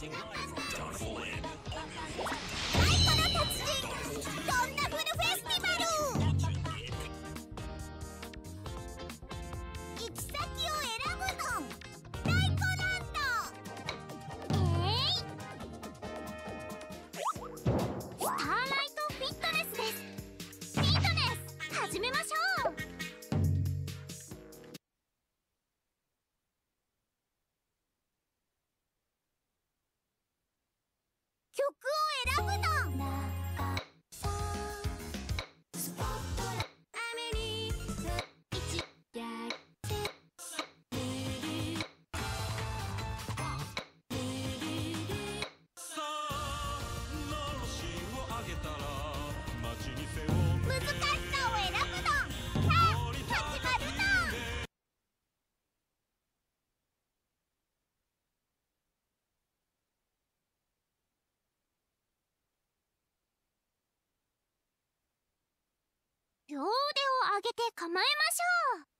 Broadcasting live from Town 両腕を上げて構えましょう。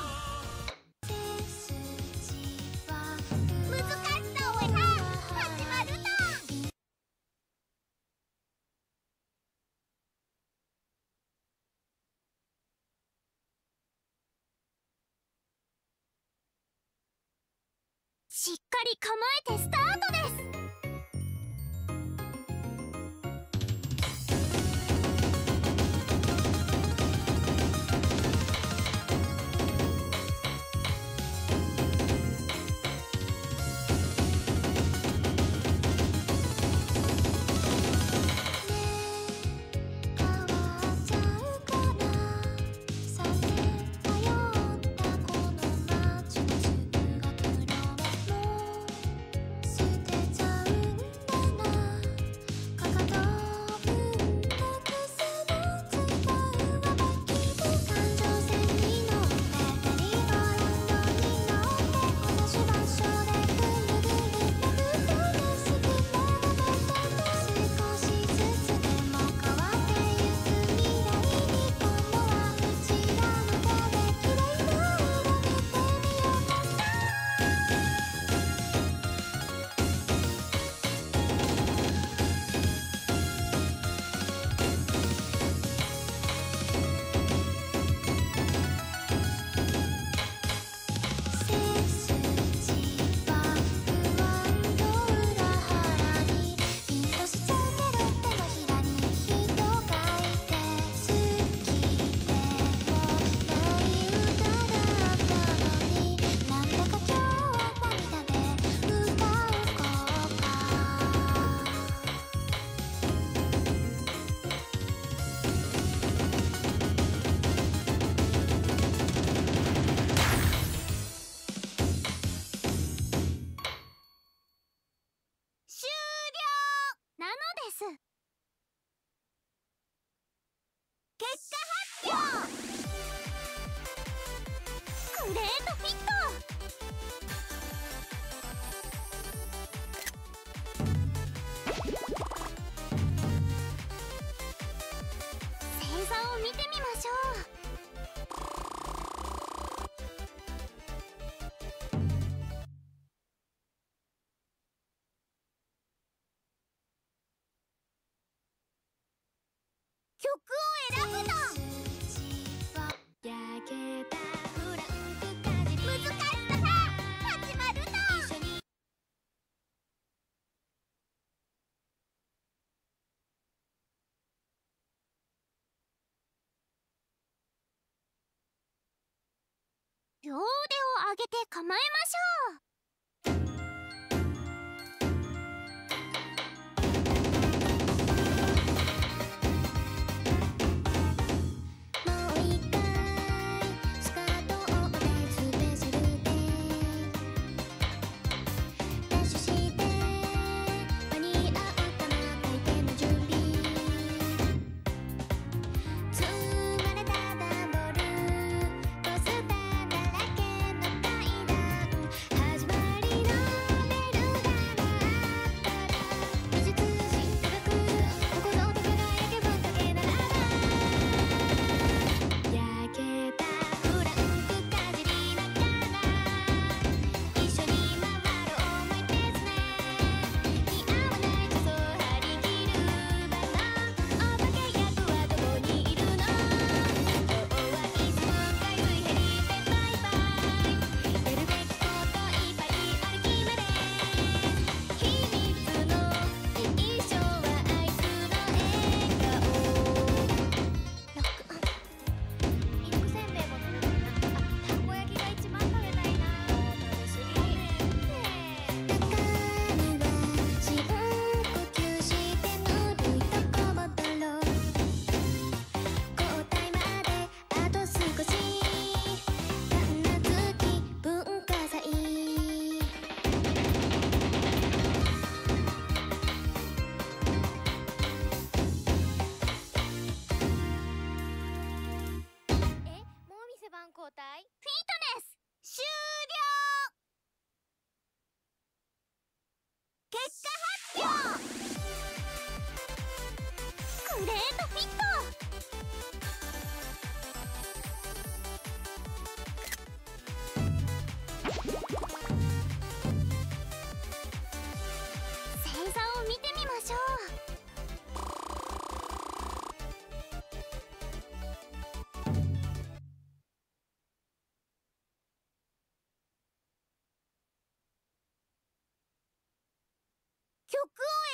しっかり構えてスタ両腕を上げて構えましょう。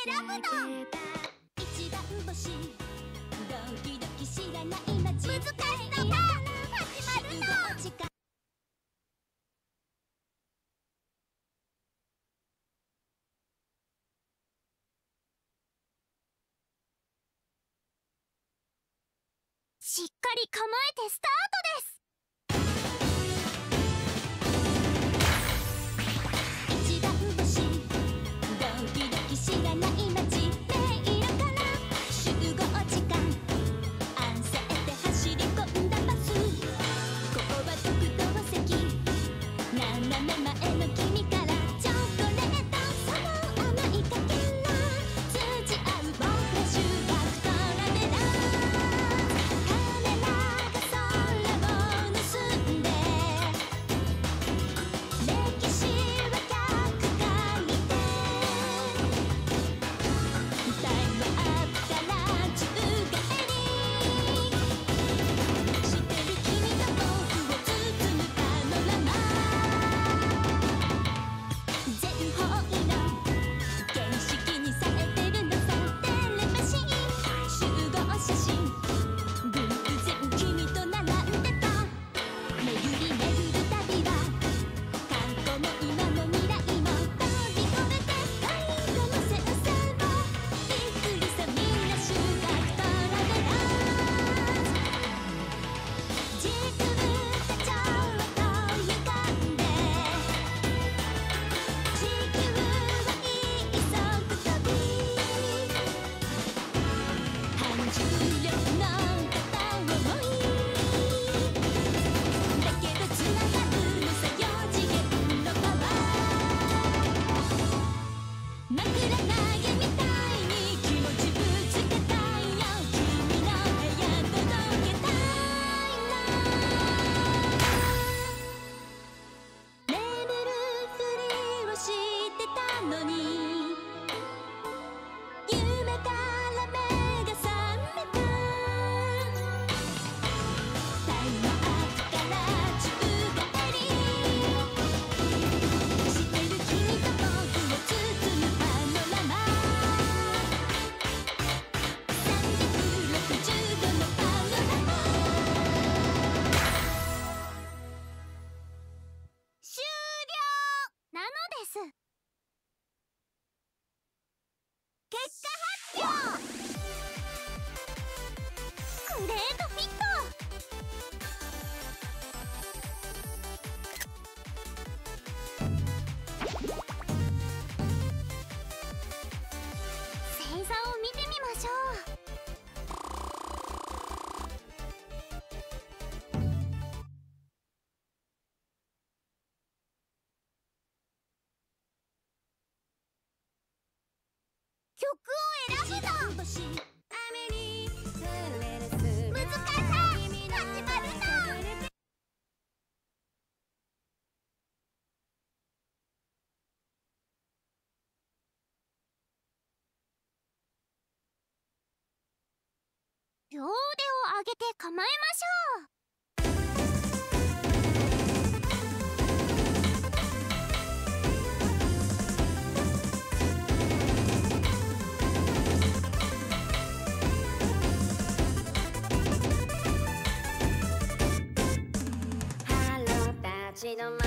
一番星ドキドキ知らない難しさが始まるのっかり構えてスタートです。両腕を上げて構えましょう。街の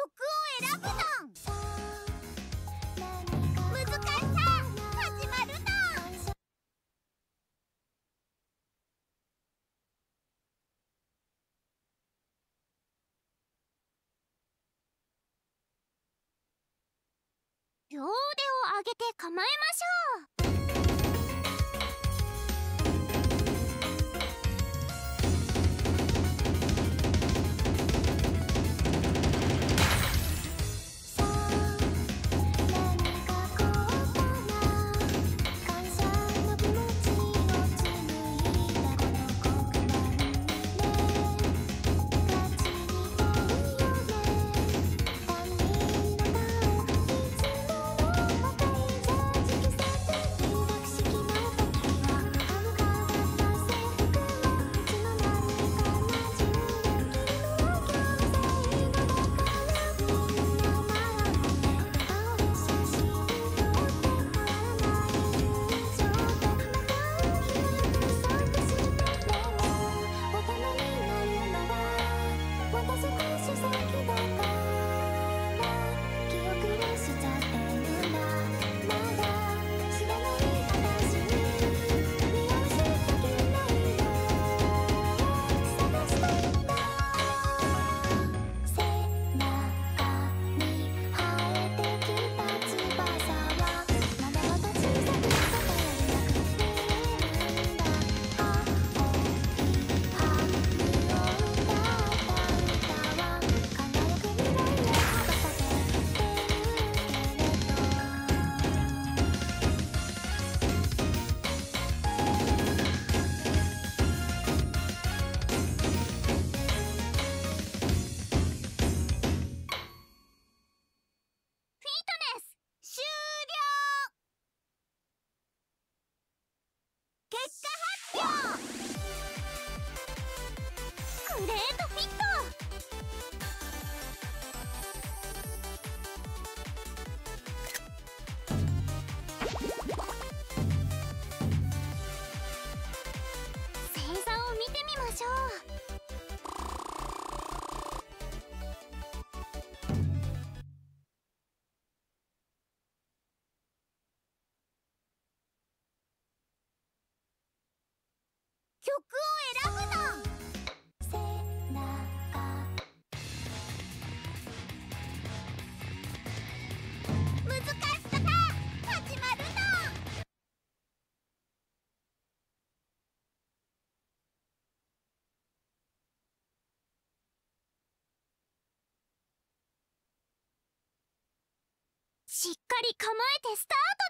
曲を選ぶドン。両腕を上げて構えましょう。しっかり構えてスタート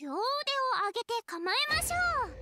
両腕を上げて構えましょう。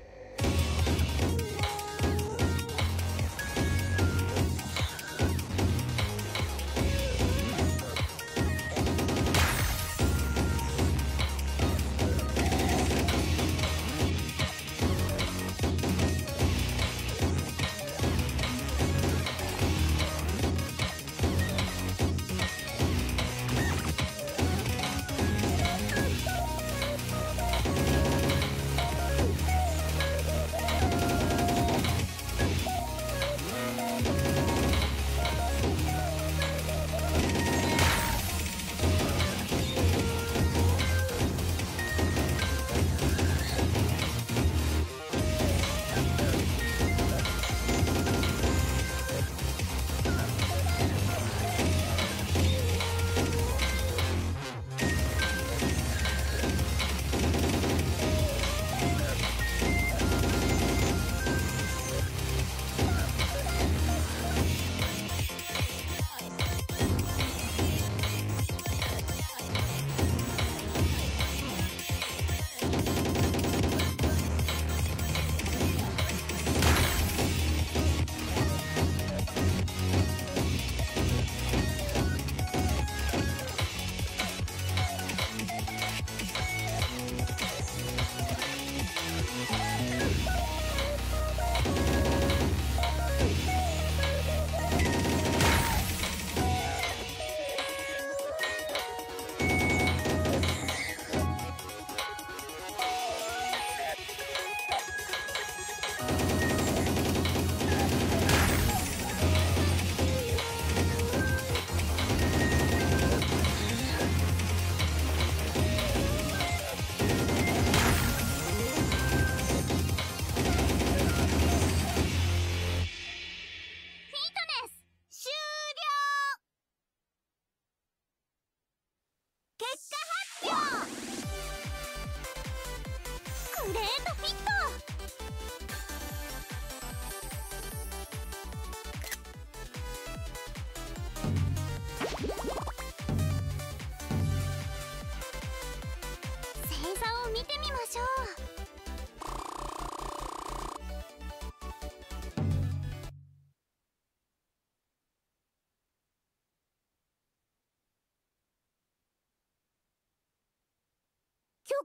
曲を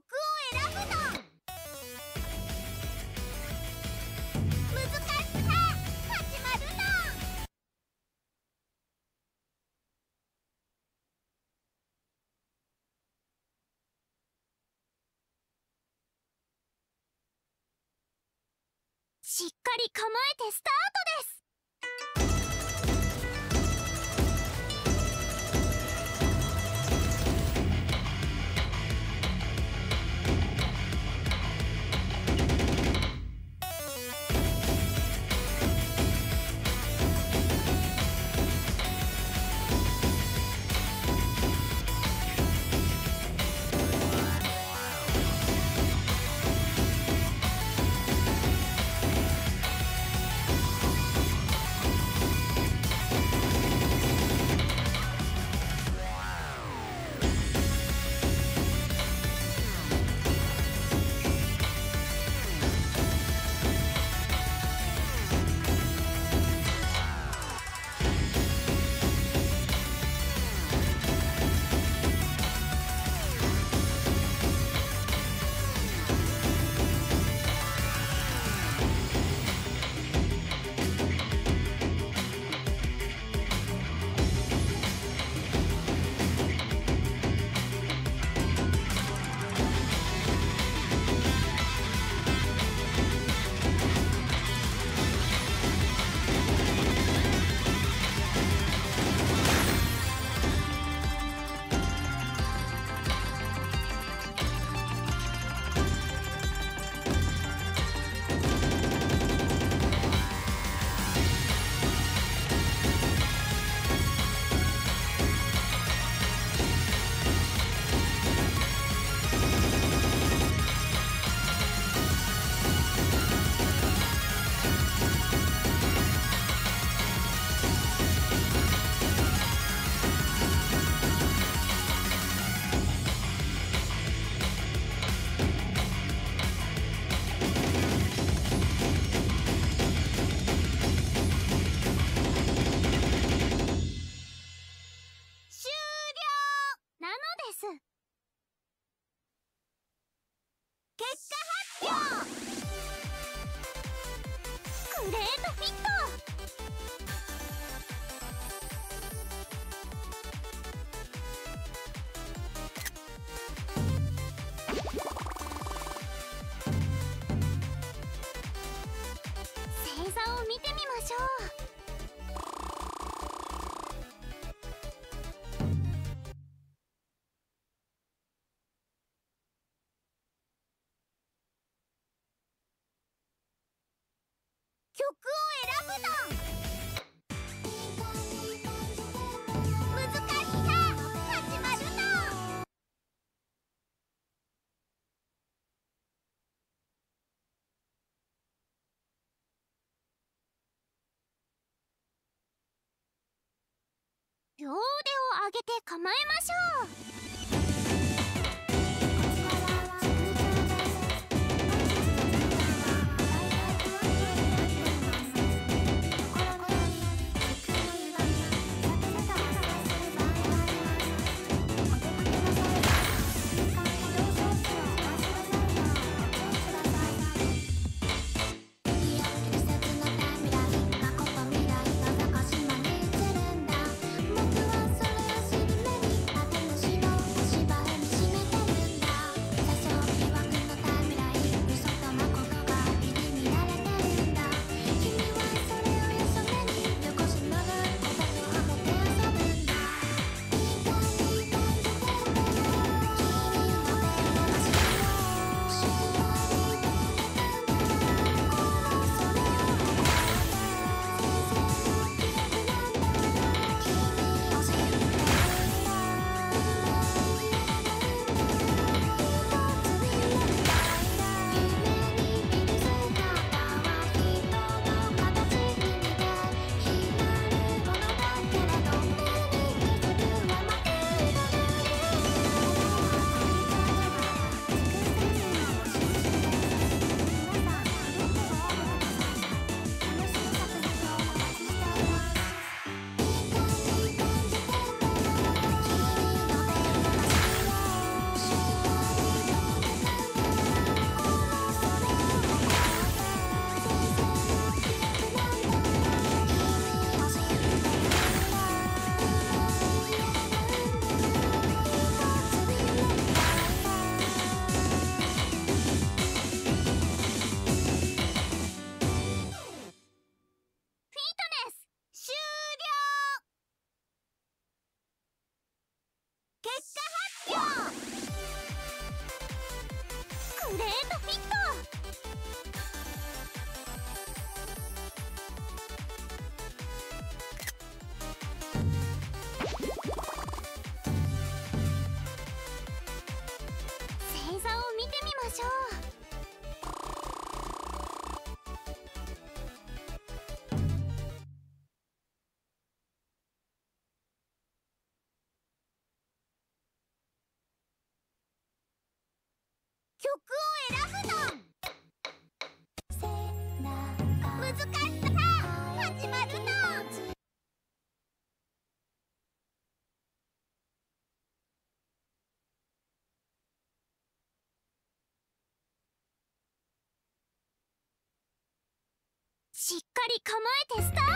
選ぶの難しさ始まるのしっかり構えてスタートです。結果発表。グレートフィット。星座を見てみましょうを選ぶの難しさ始まるの両腕を上げて構えましょう。しさ始まるの。しっかり構えてスタート